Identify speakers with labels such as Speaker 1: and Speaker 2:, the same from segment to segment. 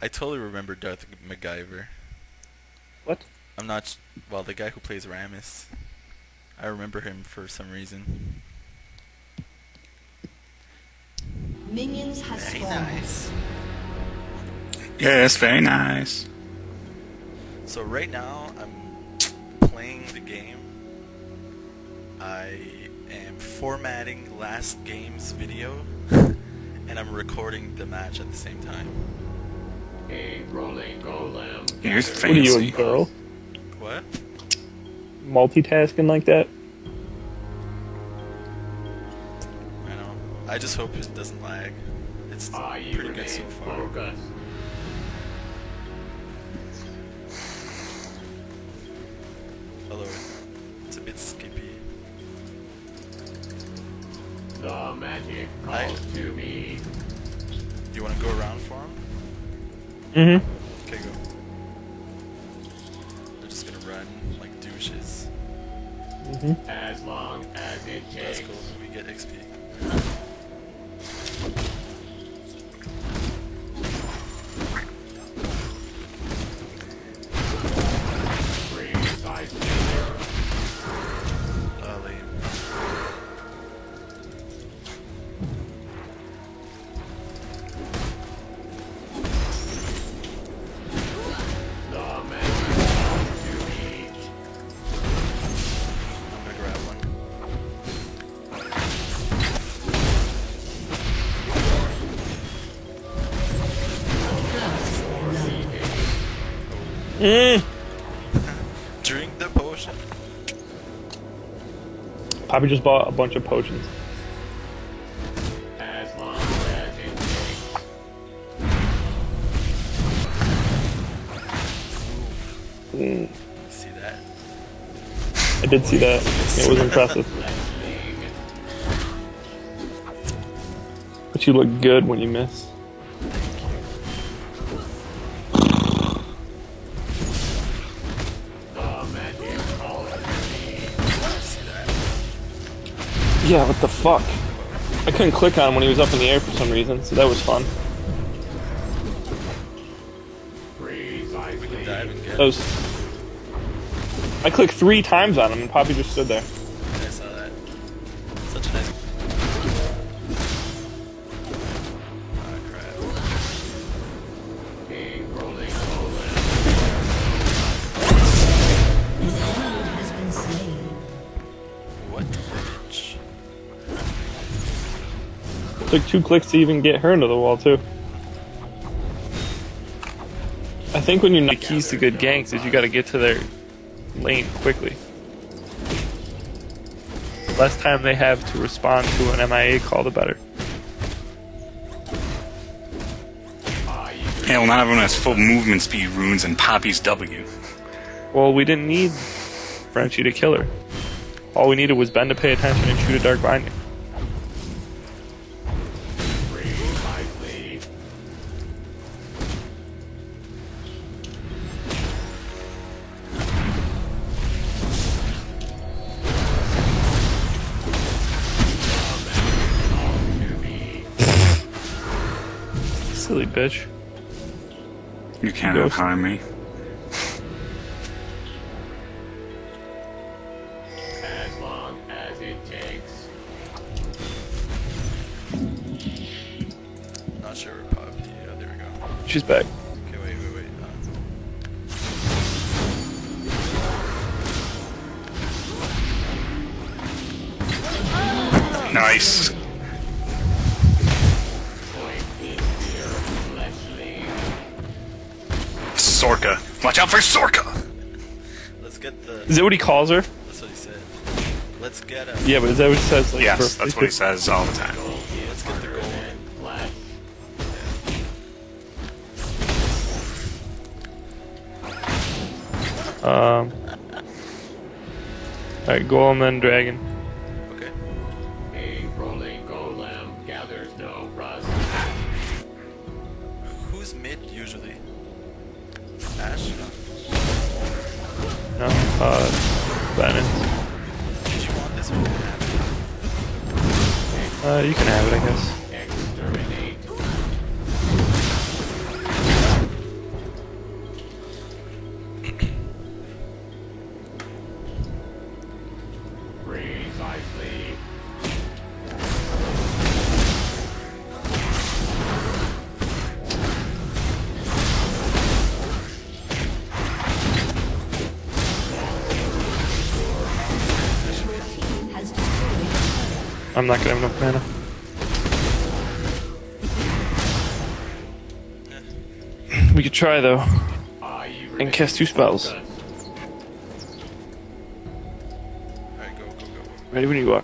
Speaker 1: I totally remember Darth MacGyver.
Speaker 2: What?
Speaker 1: I'm not. Well, the guy who plays Rammus. I remember him for some reason.
Speaker 3: Minions have
Speaker 1: Very
Speaker 3: spawned.
Speaker 1: nice.
Speaker 4: Yes, very nice.
Speaker 1: So right now I'm playing the game. I am formatting last game's video, and I'm recording the match at the same time.
Speaker 5: A rolling golem.
Speaker 4: You're
Speaker 2: What are you, a girl?
Speaker 1: What?
Speaker 2: Multitasking like that?
Speaker 1: I know. I just hope it doesn't lag. It's
Speaker 5: Are you
Speaker 1: pretty good so far.
Speaker 5: focused?
Speaker 1: Although it's a bit skippy.
Speaker 5: The magic
Speaker 1: I-
Speaker 5: calls to me.
Speaker 1: Do You want to go around for him?
Speaker 2: Mm-hmm.
Speaker 1: Okay, go. They're just gonna run like douches.
Speaker 2: Mm-hmm.
Speaker 5: As long as it
Speaker 1: That's
Speaker 5: takes.
Speaker 1: cool. We get XP.
Speaker 2: Mm.
Speaker 1: Drink the potion.
Speaker 2: Poppy just bought a bunch of potions.
Speaker 5: As long as it.
Speaker 2: Mm.
Speaker 1: See that?
Speaker 2: I did see that. It was impressive. But you look good when you miss. Yeah, what the fuck? I couldn't click on him when he was up in the air for some reason, so that was fun. I clicked three times on him and Poppy just stood there. Took two clicks to even get her into the wall too. I think when you're not keys to good ganks is you got to get to their lane quickly. Less time they have to respond to an MIA call, the better.
Speaker 4: Yeah, well, not everyone has full movement speed runes and Poppy's W.
Speaker 2: Well, we didn't need Frenchie to kill her. All we needed was Ben to pay attention and shoot a dark binding. Silly bitch.
Speaker 4: You can't
Speaker 2: Ghost.
Speaker 4: outharm me.
Speaker 5: As long as it takes.
Speaker 1: Not sure where Poppy. Yeah, there we go.
Speaker 2: She's back.
Speaker 1: Okay, wait, wait, wait. Uh,
Speaker 4: Nice. Watch out for Sorka!
Speaker 1: let's get the.
Speaker 2: Is that what he calls her?
Speaker 1: That's what he said. Let's get a.
Speaker 2: Yeah, but is that what he says? Like,
Speaker 4: Yes, that's what he says all the time.
Speaker 1: Let's get the gold.
Speaker 5: Flesh.
Speaker 2: Um. Alright, Golem and Dragon. Uh, Bennett.
Speaker 1: Did you want this one? to happen?
Speaker 2: Uh, you can have it, I guess. I'm not gonna have enough mana. We could try though, and cast two spells.
Speaker 1: Alright, go, go, go.
Speaker 2: Ready when you are.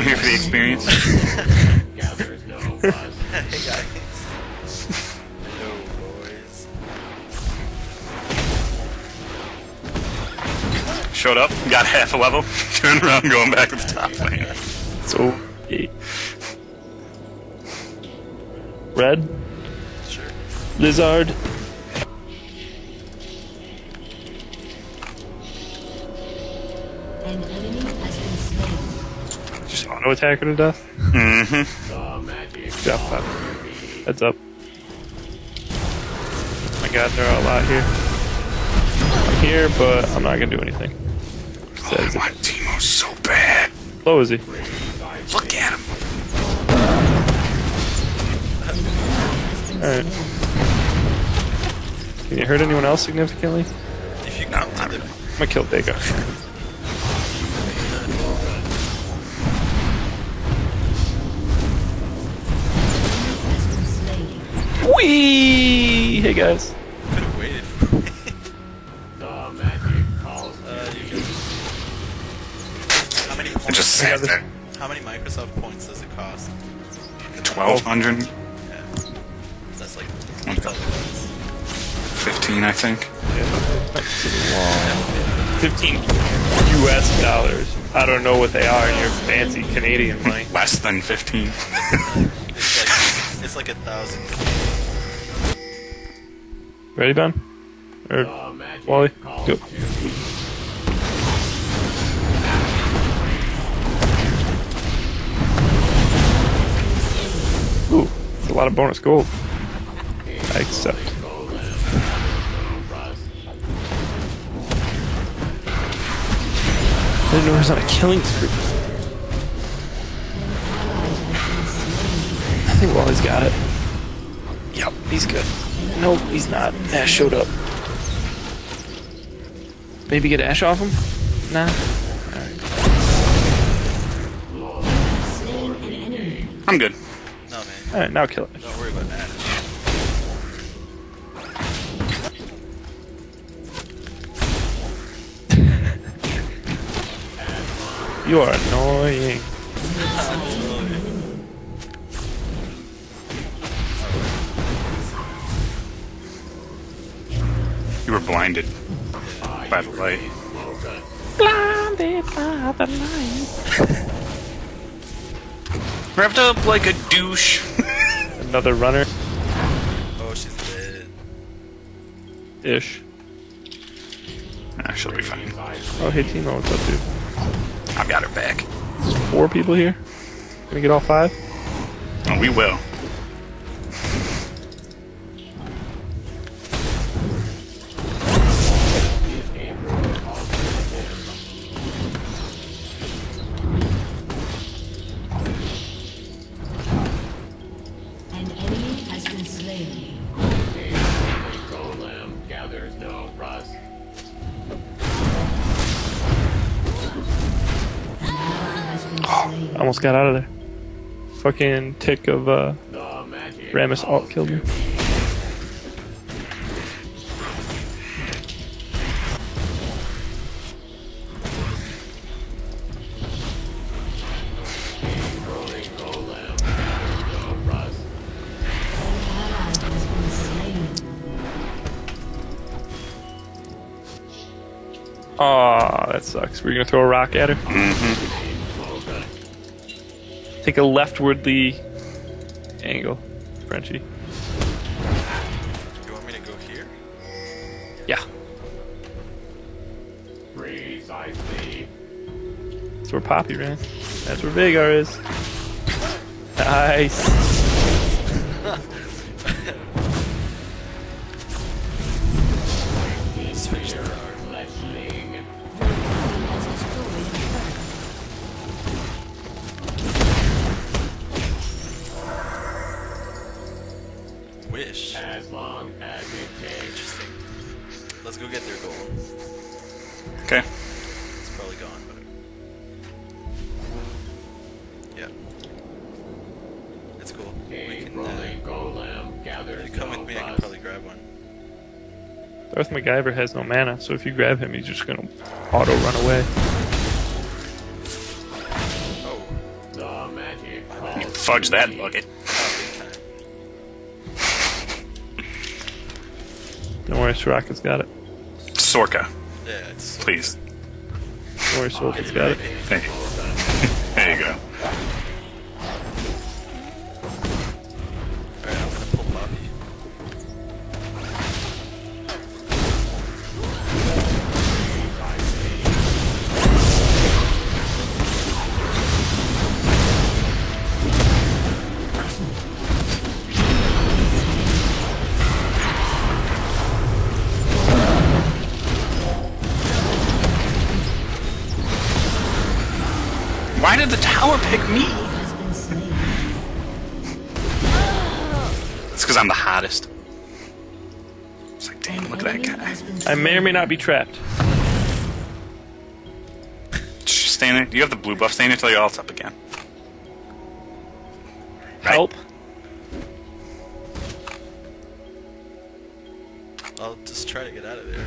Speaker 4: I'm here for the experience.
Speaker 5: Gathers no.
Speaker 1: Hey guys. Hello, boys.
Speaker 4: Showed up, got half a level, turned around, going back to the top lane.
Speaker 2: So, eight. Red,
Speaker 1: Sure.
Speaker 2: Lizard, just auto attacker to death.
Speaker 4: Mm-hmm.
Speaker 2: Yeah, five. Heads up. my god, there are a lot here. I'm here, but I'm not gonna do anything.
Speaker 4: Oh, I
Speaker 2: Says
Speaker 4: want Teemo so bad.
Speaker 2: low is he?
Speaker 4: Look at him.
Speaker 2: Alright. Can you hurt anyone else significantly?
Speaker 1: If you come
Speaker 2: I'm gonna kill Dago. Whee! Hey guys.
Speaker 1: could have waited for me.
Speaker 5: The magic calls
Speaker 1: Uh, you
Speaker 5: me.
Speaker 1: can. How many
Speaker 4: I
Speaker 1: points?
Speaker 4: just sat there.
Speaker 1: How many Microsoft points does it cost?
Speaker 4: 1200,
Speaker 1: Yeah. That's like. That's all it is.
Speaker 4: 15, I think.
Speaker 2: 15 US dollars. I don't know what they are in your fancy Canadian money.
Speaker 4: Less than 15.
Speaker 1: It's like it's like a thousand.
Speaker 2: Ready, Ben? Or
Speaker 5: The
Speaker 2: Wally?
Speaker 5: calls
Speaker 2: Go. Ooh, it's a lot of bonus gold. I accept.
Speaker 5: Golem. No rust.
Speaker 2: I didn't know he was on a killing spree. I think Wally's got it. Yep, he's good. Nope, he's not. Ashe showed up. Maybe get Ashe off him? Nah.
Speaker 3: Slain.
Speaker 4: I'm good.
Speaker 1: No man,
Speaker 2: Alright, now kill it.
Speaker 1: don't worry about that.
Speaker 2: You are annoying.
Speaker 4: Were blinded by the light.
Speaker 2: Blinded by the light.
Speaker 4: Wrapped up like a douche.
Speaker 2: Another runner.
Speaker 1: Oh, she's dead.
Speaker 2: Ish.
Speaker 4: Ah, she'll be fine.
Speaker 2: Oh, hey Teemo, what's up, dude?
Speaker 4: I've got her back.
Speaker 2: Four people here? Gonna get all five?
Speaker 4: Oh, we will.
Speaker 2: Almost got out of there. Fucking tick of uh,
Speaker 5: Rammus
Speaker 2: alt killed me. Aw, that sucks. We're gonna throw a rock at her.
Speaker 5: Smoke.
Speaker 2: Take a leftwardly angle, Frenchie.
Speaker 1: You want me to go here?
Speaker 2: Yeah.
Speaker 5: Precisely.
Speaker 2: That's where Poppy ran. That's where Veigar is. Nice. Darth MacGyver has no mana, so if you grab him, he's just gonna auto run away.
Speaker 1: Oh,
Speaker 5: The magic
Speaker 4: You fudge that
Speaker 5: me.
Speaker 4: bucket.
Speaker 2: Don't worry, Soraka's got it.
Speaker 4: Sorka,
Speaker 1: Yeah, it's
Speaker 4: please.
Speaker 2: Don't worry, Soraka's got it.
Speaker 4: Hey. There you go. Why did the tower pick me?
Speaker 3: Has been slain.
Speaker 4: It's because I'm the hottest. It's like, damn, look at that guy.
Speaker 2: I may or may not be trapped.
Speaker 4: Just stand there. Do you have the blue buff? Stand there until your ult's up again. Right?
Speaker 2: Help.
Speaker 1: I'll just try to get out of there.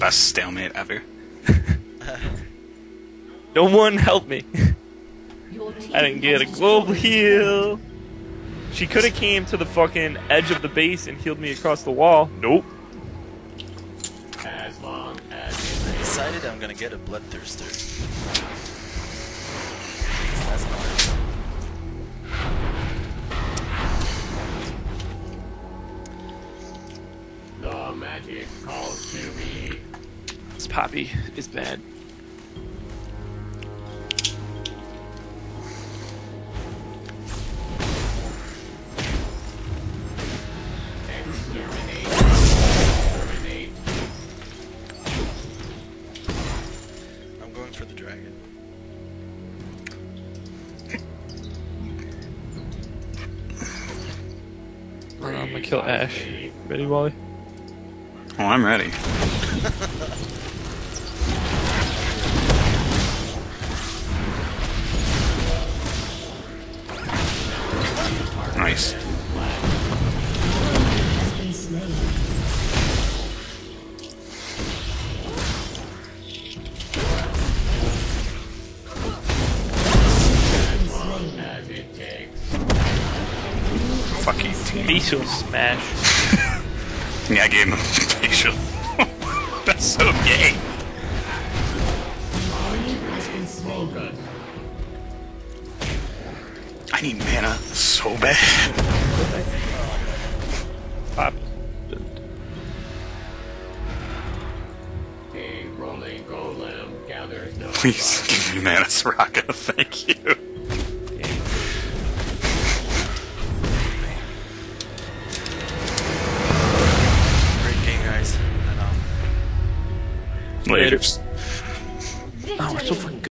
Speaker 4: Best stalemate ever.
Speaker 2: No one help me. I didn't get a global heal. She could have came to the fucking edge of the base and healed me across the wall. Nope.
Speaker 5: As long as it
Speaker 1: Decided I'm gonna get a bloodthirster. That's hard.
Speaker 5: The magic calls to me.
Speaker 2: This poppy is bad.
Speaker 5: Exterminate. Exterminate.
Speaker 1: I'm going for the dragon.
Speaker 2: I'm gonna kill Ashe. Ready, Wally?
Speaker 4: Oh, I'm ready.
Speaker 2: Facial smash.
Speaker 4: Yeah, I gave him a facial. That's so gay.
Speaker 3: Enemy has been slain.
Speaker 4: I need mana so bad.
Speaker 2: Pop.
Speaker 5: A rolling golem gathers no
Speaker 4: Please give me mana, Soraka. Thank you.
Speaker 1: Um,
Speaker 4: Laters.